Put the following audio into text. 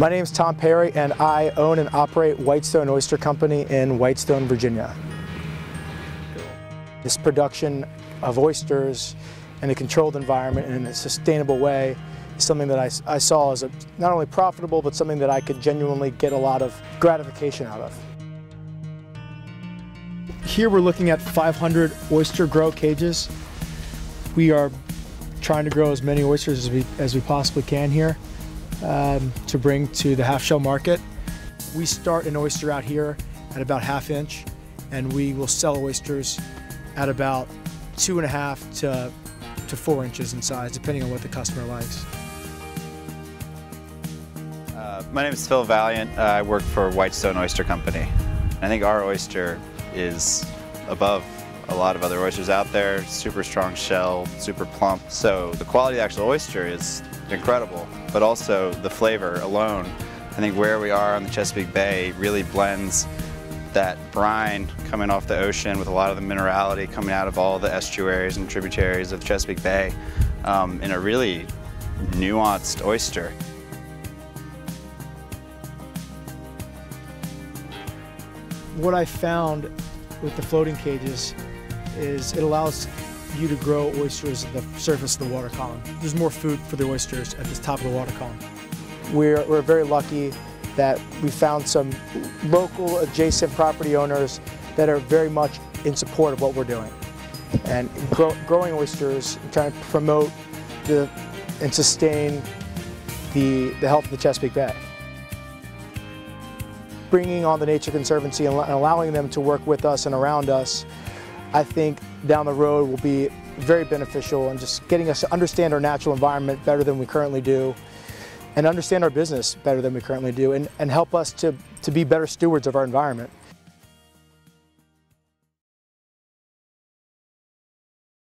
My name is Tom Perry and I own and operate White Stone Oyster Company in White Stone, Virginia. This production of oysters in a controlled environment and in a sustainable way is something that I, I saw as a, not only profitable but something that I could genuinely get a lot of gratification out of. Here we're looking at 500 oyster grow cages. We are trying to grow as many oysters as we, as we possibly can here um, to bring to the half shell market. We start an oyster out here at about half inch and we will sell oysters at about two and a half to, to four inches in size depending on what the customer likes. Uh, my name is Phil Valiant. Uh, I work for White Stone Oyster Company. I think our oyster is above a lot of other oysters out there. Super strong shell, super plump. So the quality of the actual oyster is incredible, but also the flavor alone. I think where we are on the Chesapeake Bay really blends that brine coming off the ocean with a lot of the minerality coming out of all the estuaries and tributaries of Chesapeake Bay um, in a really nuanced oyster. What I found with the floating cages is it allows you to grow oysters at the surface of the water column. There's more food for the oysters at the top of the water column. We're, we're very lucky that we found some local adjacent property owners that are very much in support of what we're doing. And grow, growing oysters, trying to promote the, and sustain the, the health of the Chesapeake Bay. Bringing on the Nature Conservancy and allowing them to work with us and around us, I think down the road will be very beneficial and just getting us to understand our natural environment better than we currently do and understand our business better than we currently do and, and help us to, to be better stewards of our environment.